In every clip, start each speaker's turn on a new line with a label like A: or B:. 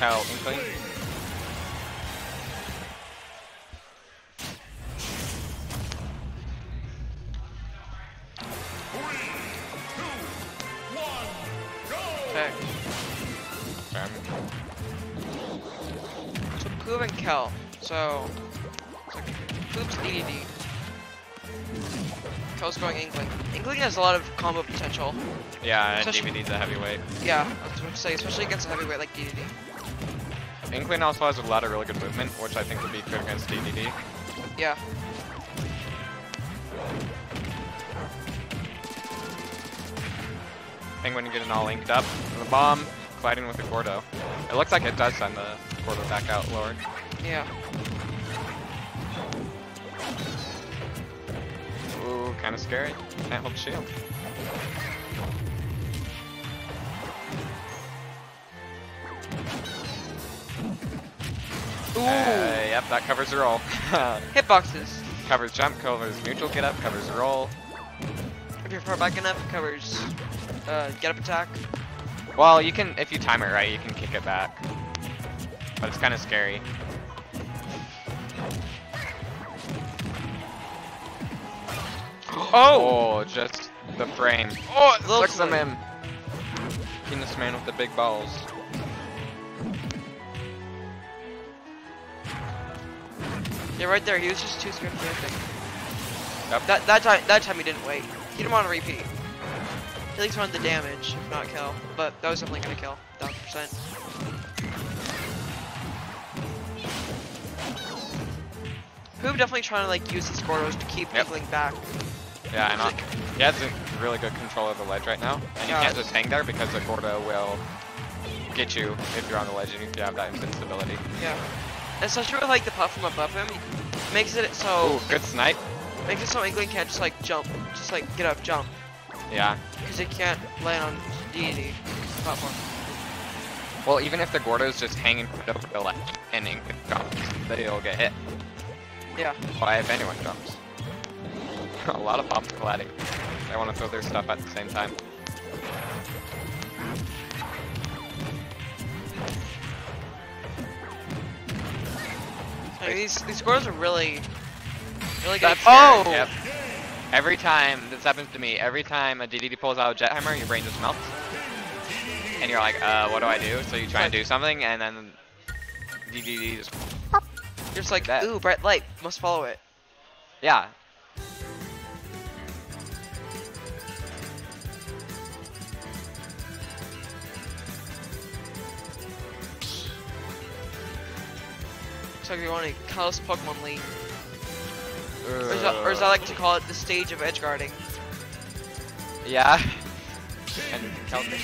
A: Kel Inkling.
B: Okay.
A: Um,
B: So Poob and Kel. So, so Poob's DDD. Kel's going Inkling. Inkling has a lot of combo potential.
A: yeah, and
B: Especially-
A: DDD's a heavyweight.
B: Yeah, I was going to say, especially against a heavyweight like DDD.
A: Inkling also has a lot of really good movement, which I think would be good against DDD.
B: Yeah.
A: Penguin getting all inked up. The bomb colliding with the Gordo. It looks like it does send the Gordo back out lower.
B: Yeah.
A: Ooh, kind of scary. Can't hold shield.
B: Ooh.
A: Uh, yep, that covers the roll.
B: Hitboxes.
A: covers jump, covers neutral get up, covers the roll.
B: If you're far back enough, it covers uh, get up attack.
A: Well, you can, if you time it right, you can kick it back. But it's kind of scary. Oh! Oh, just the frame. Oh, it
B: Looks
A: looks him in. Penis man with the big balls.
B: Yeah, right there. He was just too scared to do anything.
A: Yep.
B: That that time that time he didn't wait. He didn't want to repeat. He at least wanted the damage, if not kill. But that was definitely gonna kill, thousand percent. Poob definitely trying to like use his Gordos to keep
A: Yep.
B: Back.
A: Yeah, and uh, he has a really good control of the ledge right now. And you
B: Yeah.
A: can't just hang there because the Gordo will get you if you're on the ledge and if you have that invincibility.
B: Yeah. Especially with like the platform above him, makes it so
A: Ooh, good snipe.
B: makes it so Inkling can't just like jump, just like get up, jump,
A: Yeah.
B: because he can't land on DD platform.
A: Well, even if the Gordo's just hanging over the ledge and Ink jumps, they'll get hit.
B: Yeah.
A: Why if anyone jumps? a lot of bombs colliding. They want to throw their stuff at the same time.
B: I mean, these these Gordos are really, really good. Oh.
A: Yep. Every time, this happens to me, every time a DDD pulls out a jet hammer, your brain just melts. And you're like, uh, what do I do? So you try and do something, and then DDD just,
B: You're just like,
A: That.
B: ooh, bright light, must follow it.
A: yeah.
B: If you want to call us Pokemon League, or as,
A: Uh,
B: I, or as I like to call it, the stage of edge guarding.
A: Yeah. and you can count the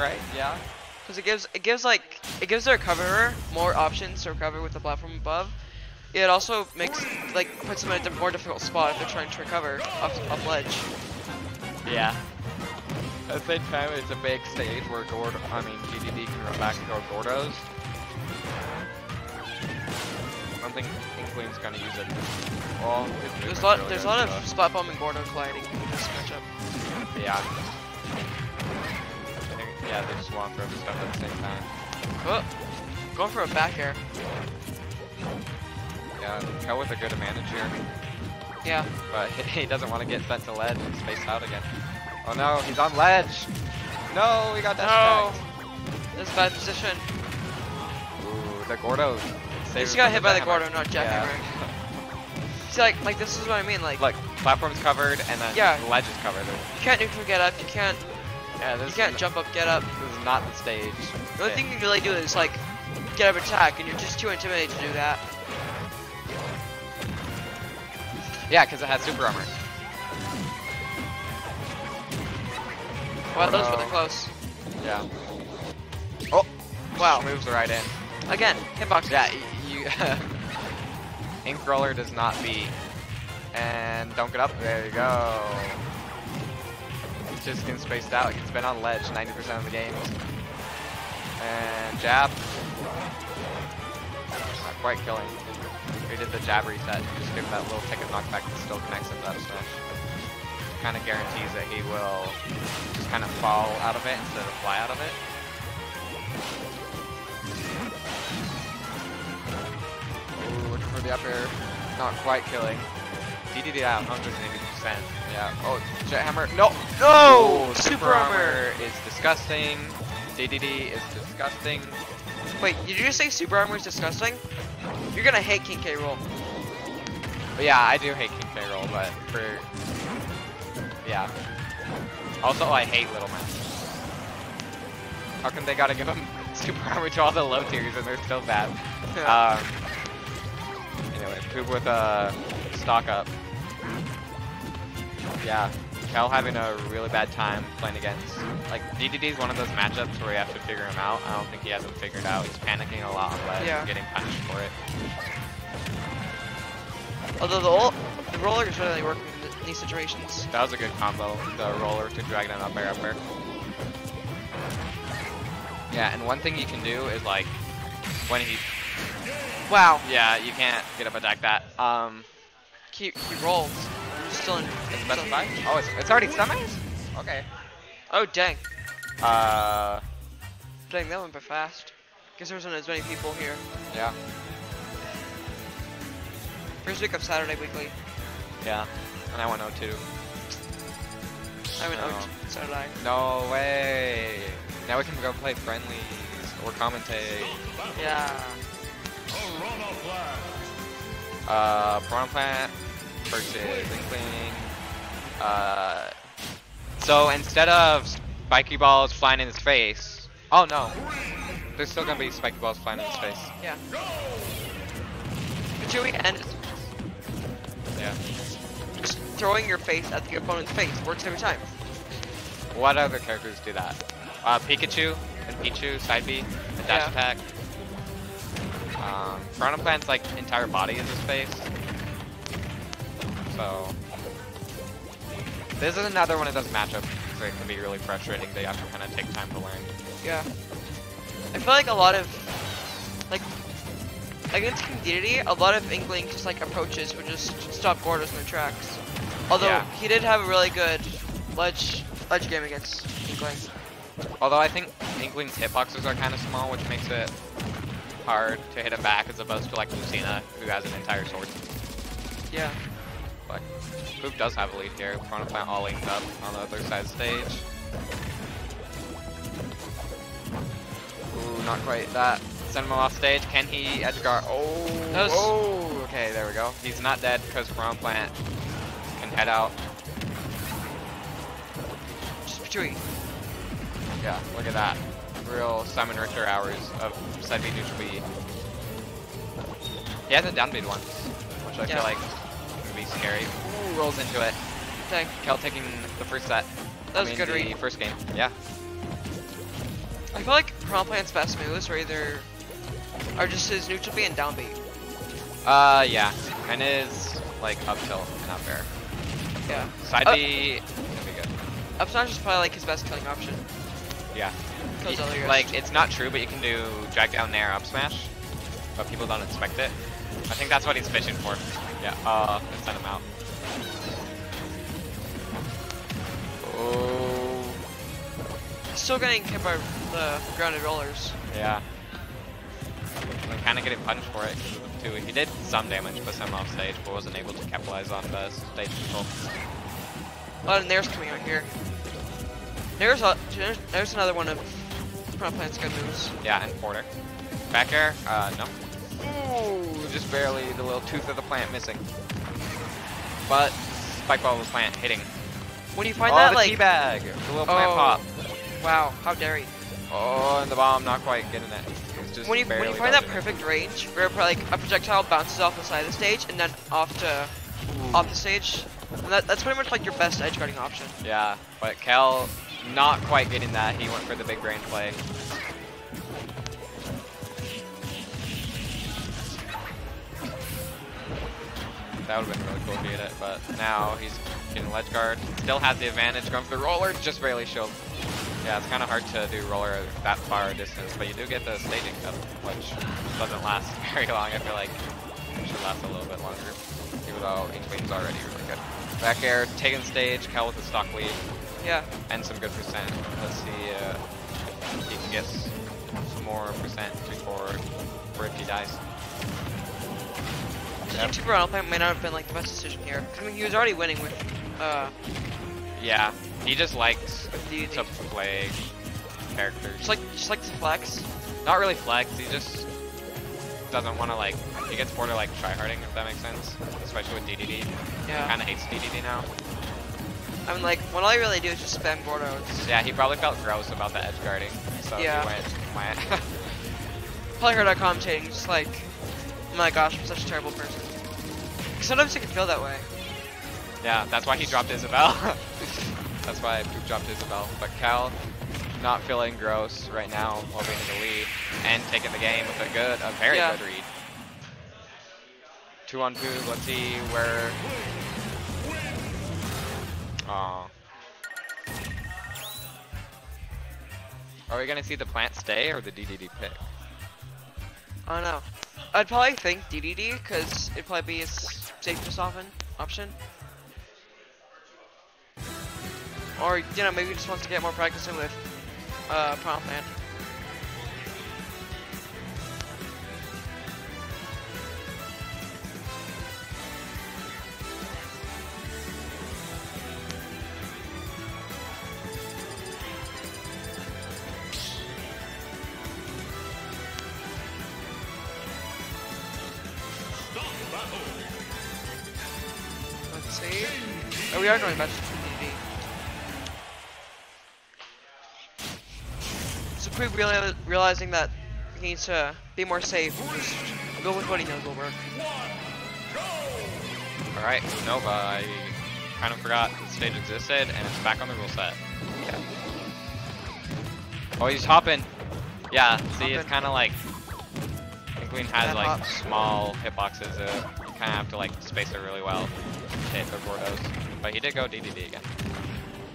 A: Right, yeah.
B: Because it gives it gives like it gives their recoverer more options to recover with the platform above. It also makes like puts them in a more difficult spot if they're trying to recover off, off ledge.
A: Yeah. At the same time, it's a big stage where Gordo, I mean, DDD can run back and throw Gordos. I don't think Inkling's gonna use it. Well,
B: There's a lot there's a lot of splat bomb and Gordo colliding in this matchup.
A: Yeah. Think, yeah, they just want to throw stuff at the same time.
B: Oh, going for a back air.
A: Yeah, Kel with a good advantage here,
B: Yeah.
A: but he doesn't want to get sent to ledge and spaced out again. Oh no, he's on ledge! No, he got that.
B: No.
A: that
B: This is bad position.
A: Ooh, the Gordo.
B: He
A: saved
B: just got hit by the. Gordo, not
A: Yeah.
B: jackhammer. See, like like this is what I mean. Like
A: Look, platform's covered and then
B: Yeah.
A: the ledge is covered.
B: you can't neutral get up. You can't
A: Yeah,
B: you can't jump up get up.
A: This is not the stage.
B: The only thing you can really do is like get up attack, and you're just too intimidated to do that.
A: Yeah, because it has super armor.
B: Wow, those were the close.
A: Yeah. Oh,
B: Wow.
A: moves right in.
B: Again, hitbox.
A: Yeah, y- you. Ink roller does not beat. And don't get up. There you go. Just getting spaced out. He's been on ledge 90% of the games. And jab. Not quite killing. He did the jab reset. Just give that little ticket knockback that still connects him to that smash. Kind of guarantees that he will just kind of fall out of it instead of fly out of it. The up air, not quite killing. DDD out, 180%. Yeah. Oh, jet hammer. No.
B: No!
A: Ooh,
B: Super
A: super
B: armor.
A: armor is disgusting. DDD is disgusting.
B: Wait, did you just say super armor is disgusting? You're gonna hate King K. Roll.
A: But yeah, I do hate King K. Roll, but for yeah. Also, I hate Little Mac. How come they gotta give him super armor to all the low tiers and they're still bad? Um. Anyway, Poob with a stock up. Yeah, Kel having a really bad time playing against. Like DDD is one of those matchups where you have to figure him out. I don't think he has him figured out. He's panicking a lot on ledge
B: Yeah.
A: getting punished for it.
B: Although the ol- the roller is really working in these situations.
A: That was a good combo. The roller to drag down up air up air. Yeah, and one thing you can do is like when he
B: Wow,
A: yeah you can't get up attack that. Um,
B: he, he rolls. Still in.
A: it's
B: still-
A: specified. Oh, it's, it's already semis. Okay.
B: Oh dang,
A: Uh,
B: dang that went by fast. Guess there wasn't as many people here.
A: yeah,
B: First week of Saturday Weekly.
A: yeah. And I went 0-2.
B: I went
A: No.
B: out Saturday.
A: No way. Now we can go play friendlies or commentate.
B: Yeah.
A: Uh, Piranha Plant versus Inkling. Uh, so instead of spiky balls flying in his face, oh no, there's still gonna be spiky balls flying in his face.
B: Yeah. Chewy and
A: Yeah.
B: just throwing your face at the opponent's face works every time.
A: What other characters do that? Uh, Pikachu and Pichu, side B, and dash
B: Yeah.
A: attack. Um, Piranha Plant's like entire body is his face. So this is another one of those matchups where it can be really frustrating. They have to kind of take time to learn.
B: Yeah. I feel like a lot of like against Dedede, a lot of Inkling just like approaches would just stop Gordos in their tracks. Although
A: Yeah.
B: he did have a really good ledge ledge game against Inkling.
A: Although I think Inkling's hitboxes are kind of small, which makes it hard to hit him back as opposed to like Lucina, who has an entire sword.
B: Yeah.
A: But Poob does have a lead here. Piranha Plant all linked up on the other side of stage. Ooh, not quite that. Send him off stage. Can he edge guard? Oh, oh, okay, there we go. He's not dead because Piranha Plant can head out.
B: Just.
A: Yeah, look at that. Real Simon Richter hours of side B neutral B. He hasn't down beat once, which I
B: Yeah.
A: feel like would be scary. Ooh, rolls into it.
B: Dang.
A: Kel taking the first set.
B: That was
A: I mean,
B: good read.
A: first game. Yeah.
B: I feel like Piranha Plant's best moves are either are just his neutral B and down B.
A: Uh, yeah. And is like up tilt and up air.
B: Yeah.
A: Side
B: Uh,
A: B can be good.
B: Up smash is probably like his best killing option.
A: Yeah.
B: Kills
A: Y-
B: other guys.
A: like it's not true, but you can do drag down there up smash, but people don't expect it. I think that's what he's fishing for. Yeah. Uh, send him out. Oh.
B: Still getting hit by the grounded rollers.
A: Yeah. I'm kind of getting punished for it because of the two. He did some damage, but some off stage, but wasn't able to capitalize on the stage control.
B: Oh, and there's coming out here. There's a there's, there's another one of Piranha Plant's good moves.
A: Yeah, and Porter. Back air? Uh, no. Ooh, just barely the little tooth of the plant missing. But spike ball of the plant hitting.
B: When you find
A: oh,
B: that
A: the
B: like
A: teabag, the little plant
B: Oh.
A: pop.
B: wow, how dare he?
A: Oh, and the bomb not quite getting it. It's just
B: When you when you find that
A: dodging it.
B: perfect range where like a projectile bounces off the side of the stage and then off to off the stage, and that, that's pretty much like your best edge guarding option.
A: Yeah, but Kel not quite getting that. He went for the big brain play. That would have been really cool if he hit it, but now he's getting ledge guard. Still has the advantage going for the roller, just barely shield. Yeah, it's kind of hard to do roller that far distance, but you do get the staging up, which doesn't last very long. I feel like it should last a little bit longer, even though Inkling's already really good. Back air, taking stage, Kel with the stock lead
B: Yeah.
A: and some good percent. Let's see uh, if he can get some more percent before, or if he dies.
B: Switching
A: Yep.
B: to Piranha Plant may not have been like the best decision here. I mean, he was already winning with uh
A: Yeah, he just likes
B: the, DD.
A: to play characters.
B: Just like just like the flex.
A: Not really flex, he just doesn't want to like, he gets bored of like tryharding if that makes sense. Especially with DDD.
B: Yeah.
A: Kinda hates DDD now.
B: I mean, like when all you really do is just spam Gordos.
A: Yeah, he probably felt gross about the edge guarding. So
B: Yeah.
A: he went, went.
B: Probably heard that commentating, just like, oh my gosh, I'm such a terrible person. Sometimes it can feel that way.
A: yeah, that's why he dropped Isabelle. that's why Poob dropped Isabelle. But Kel, not feeling gross right now while being in the lead and taking the game with a good, a very
B: Yeah.
A: good read. Two on Poob, let's see where. Are we gonna see the plant stay or the DDD pick?
B: I don't know. I'd probably think DDD because it'd probably be his safest often option. Or you know maybe he just wants to get more practice in with uh, Plant. Oh, we are going back to DDD. So Pre reali realizing that he needs to be more safe, just go with what he knows will work.
A: Alright, Nova, I kind of forgot the stage existed and it's back on the rule set.
B: Yeah.
A: Oh, he's hopping. Yeah, see, it's kind of like. Queen has like small hitboxes. Uh, you kind of have to like space it really well to hit the Gordos. But he did go DDD again.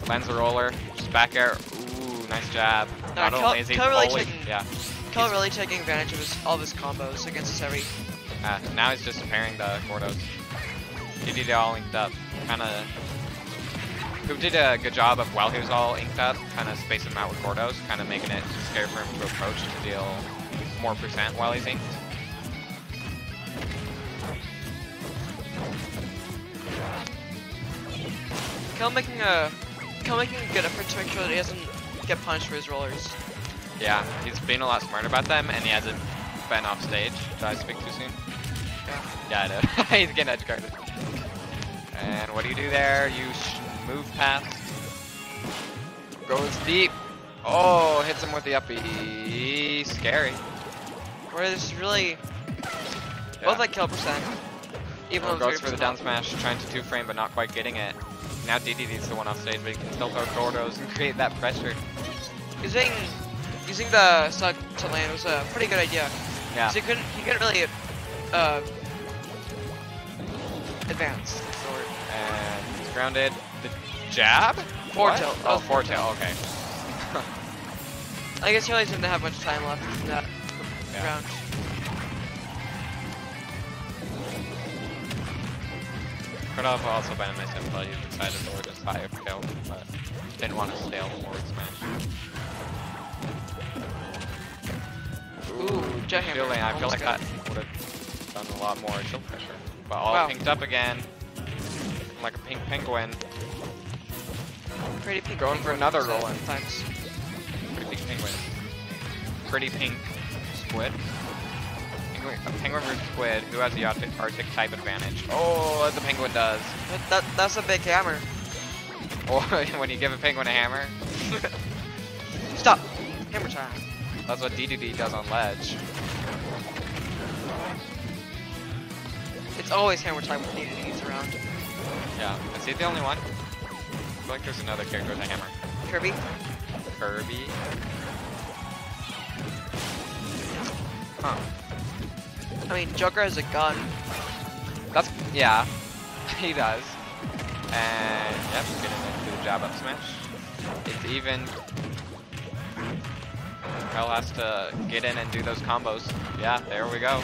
A: Lands the roller, just back air. Ooh, nice jab.
B: No,
A: Not only is he
B: Kel really
A: fully,
B: taking-
A: yeah,
B: Kel really taking advantage of his, all of his combos against every.
A: uh, now he's just pairing the Gordos. DDD all inked up. Kind of. Who did a good job of while he was all inked up, kind of spacing him out with Gordos, kind of making it scary for him to approach to deal more percent while he's inked.
B: Kel making uh, a Kel making a good effort to make sure that he doesn't get punished for his rollers.
A: Yeah, he's being a lot smarter about them, and he hasn't been off stage. Did I speak too soon?
B: Yeah.
A: Yeah, I did. he's getting edge guarded. And what do you do there? You sh move past. Goes deep. Oh, hits him with the uppy. Scary.
B: Where this really
A: Yeah.
B: both like kill percent. Even
A: Oh, goes for the down smash, trying to two frame, but not quite getting it. Now DDD's the one off stage, but he can still throw Gordos and create that pressure.
B: Using using the sug to land was a pretty good idea.
A: Yeah.
B: he couldn't he couldn't really uh advance.
A: And he's grounded. The jab?
B: Four
A: What?
B: tilt.
A: Oh,
B: was
A: four
B: four
A: tail. Okay.
B: I guess he really didn't have much time left in that
A: Yeah.
B: round.
A: Could have also been miss if he decided to order just higher kill, but didn't want to stale the forward smash.
B: Ooh, jet hammer.
A: Shielding, I feel like
B: got
A: that would have done a lot more shield pressure. But all
B: Wow.
A: pinked up again. Like a pink penguin.
B: Pretty pink.
A: Going for another roll-in.
B: Times.
A: Pretty pink penguin. Pretty pink squid. Penguin, a penguin versus squid. Who has the Arctic, Arctic type advantage? Oh, the penguin does.
B: That, that that's a big hammer.
A: Or oh, when you give a penguin a hammer,
B: Stop. Hammer time.
A: that's what DDD does on ledge.
B: It's always hammer time when DDD's around.
A: Yeah. Is he the only one? I feel like there's another character with a hammer.
B: Kirby.
A: Kirby. Huh.
B: I mean, Joker has a gun.
A: That's yeah, he does. And yep, he's getting do the jab up smash. It's even. Hell has to get in and do those combos. Yeah, there we go.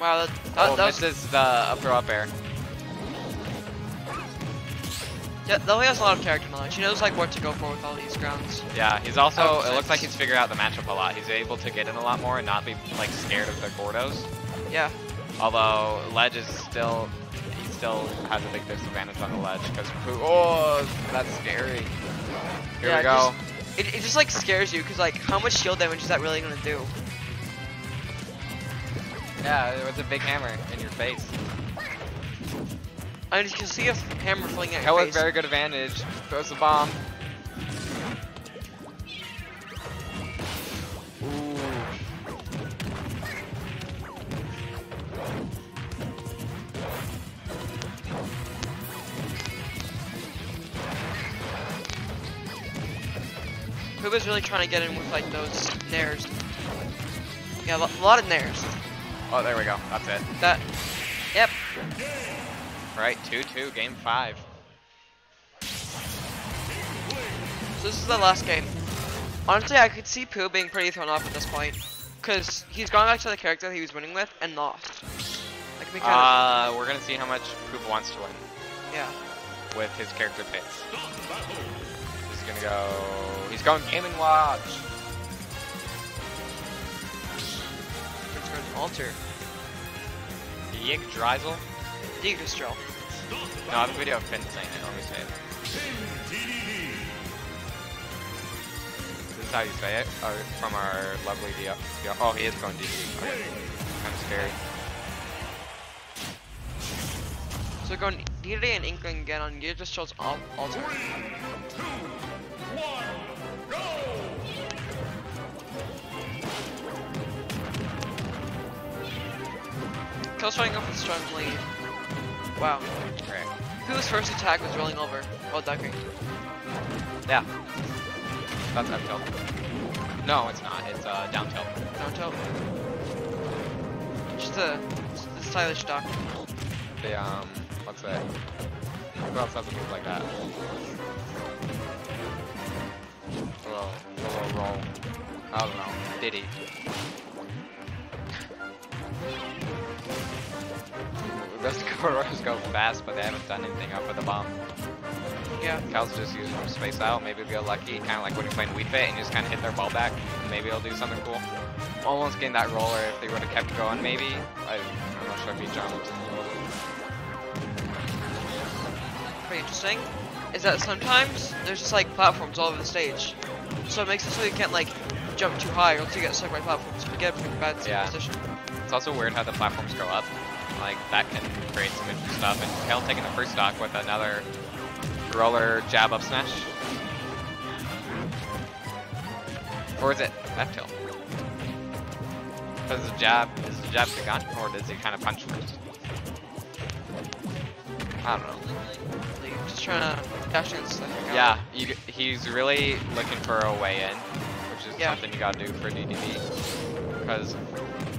B: Wow, that, that,
A: Oh,
B: that was,
A: misses the up throw up air.
B: yeah, Lily has a lot of character knowledge. He knows like what to go for with all these grounds.
A: Yeah, he's also.
B: Oh,
A: it looks like he's figured out the matchup a lot. He's able to get in a lot more and not be like scared of the Gordos.
B: Yeah.
A: Although ledge is still, he still has a big disadvantage on the ledge because oh, that's scary. Here
B: Yeah,
A: we go.
B: It, it just like scares you because like how much shield damage is that really gonna do?
A: Yeah, it was a big hammer in your face.
B: I can see a hammer fling at
A: with
B: face.
A: very good advantage. Throws the bomb.
B: Puba's really trying to get in with like those nairs. Yeah, a a lot of nairs.
A: Oh, there we go. That's it.
B: That. Yep.
A: Right, 2-2, game five.
B: So this is the last game. Honestly, I could see Pooh being pretty thrown off at this point, because he's gone back to the character he was winning with and lost. Like, we
A: uh, we're gonna see how much Poob wants to win
B: yeah.
A: with his character picks. He's gonna go. He's going Game and Watch.
B: Return alter.
A: Yig Drizel.
B: Deegastro.
A: No, I have a video of Finn saying it. Let me say it. This is how you say it. Uh, from our lovely Dio. Dio- Oh, he is going DD. Okay. Kind of scary.
B: So we're going DD and Inkling again on Deegastro's al alter. Kill off with strong lead. Wow.
A: Right.
B: Pooh's first attack was rolling over while ducking.
A: Yeah. That's up tilt. No, it's not. It's uh, down tilt.
B: Down tilt. Just a, a stylish duck.
A: The um, what's that? Who else has a move like that? A little roll. I don't know. Diddy. Corridors go fast, but they haven't done anything up with the bomb.
B: Yeah.
A: Kel's just using them space out. Maybe they'll lucky, kind of like when you're playing Wii Fit and you just kind of hit their ball back. Maybe it'll do something cool. Almost getting that roller if they would have kept going, maybe. I, I'm not sure if he jumped.
B: pretty interesting is that sometimes there's just like platforms all over the stage. So it makes it so you can't like jump too high or else you get stuck by platforms. You get in a bad
A: Yeah.
B: position.
A: It's also weird how the platforms go up. Like, that can create some interesting stuff. And Kale taking the first stock with another roller jab up smash. Or is it F tilt? Does the jab, is the jab the gun, or does he kind of punch first? I don't know.
B: Like, just trying to dash in stuff.
A: Yeah, you, he's really looking for a way in, which is
B: Yeah.
A: something you gotta do for DDD. Because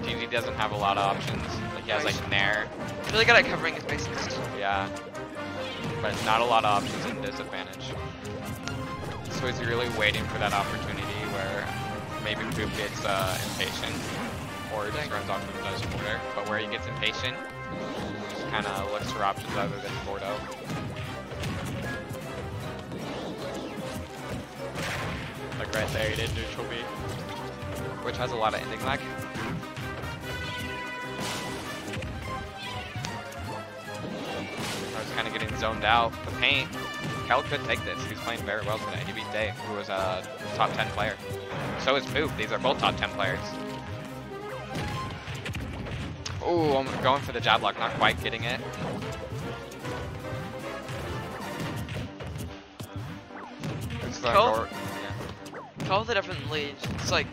A: DDD doesn't have a lot of options. He has like Nair,
B: He's really good at covering his bases.
A: Yeah. But not a lot of options and disadvantage. So he's really waiting for that opportunity where maybe Poob gets uh, impatient or just runs off and does border. But where he gets impatient, he just kind of looks for options other than Bordeaux. Like right there, he did neutral B. Which has a lot of ending lag. Kind of getting zoned out. The paint, Kel could take this. He's playing very well today. He beat Day, who was a top 10 player. So is Poob. These are both top 10 players. Ooh, I'm going for the jab lock, not quite getting it. It's the
B: Kel?
A: Yeah.
B: Different lead. It's like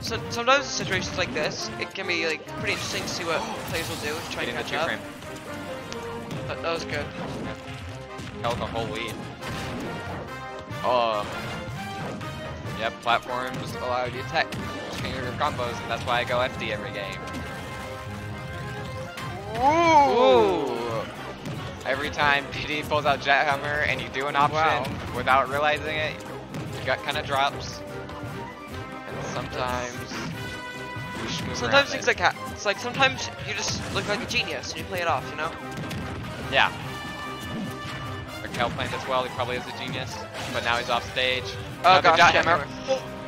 B: so, sometimes in situations like this, it can be like pretty interesting to see what players will do trying to try
A: Getting
B: and catch up.
A: frame.
B: That, was good.
A: held the whole lead. Oh. Yep, platforms allow you to attack your combos, and that's why I go FD every game. Ooh! Every time PD pulls out Jethammer and you do an option
B: Wow.
A: without realizing it, your gut kind of drops. And sometimes you
B: Sometimes things like that. It's like sometimes you just look like a genius and you play it off, you know?
A: Yeah. Raquel playing as well, he probably is a genius. But now he's off stage.
B: Oh
A: Another
B: gosh.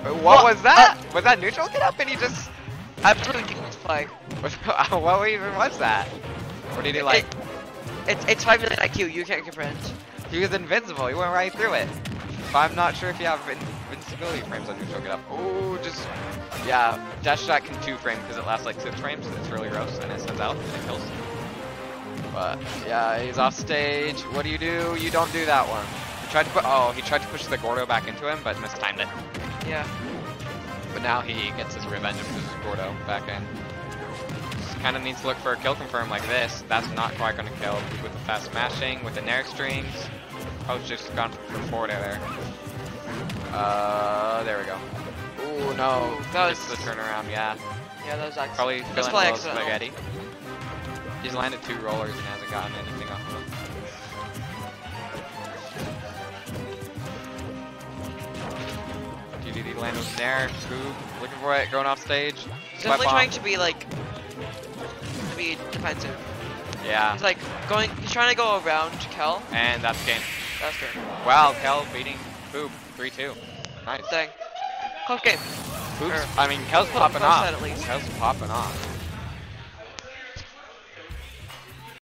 A: What,
B: What?
A: was that? Uh, was that neutral get up and he just
B: Absolutely genius play.
A: what even was that? What did he like?
B: It, it's it's five million IQ. You can't comprehend.
A: He was invincible. He went right through it. I'm not sure if you have invincibility frames on Show Get Up. Oh, just yeah. Dash Attack can two frame because it lasts like six frames. It's really gross and it sends out and it kills. But yeah, he's off stage. What do you do? You don't do that one. He tried to put. Oh, he tried to push the Gordo back into him, but mistimed it.
B: Yeah.
A: But now he gets his revenge and pushes Gordo back in. Just kind of needs to look for a kill confirm like this. That's not quite going to kill with the fast smashing, with the Nair strings. Oh, just gone for forward there. Uh, there we go. Ooh, no.
B: That
A: was the turnaround, yeah.
B: Yeah, that was actually.
A: Probably feeling a little spaghetti. He's landed two rollers and hasn't gotten anything off of them. DDD land with Nair, Scoob, looking for it, going off stage.
B: He's definitely trying to be like to be defensive.
A: Yeah,
B: He's like going. He's trying to go around Kel.
A: and that's game.
B: That's good.
A: Wow, Kel beating Boob 3-2. Nice.
B: Dang. Close game.
A: Boob's, I mean, Kel's popping off.
B: at least.
A: Kel's popping off.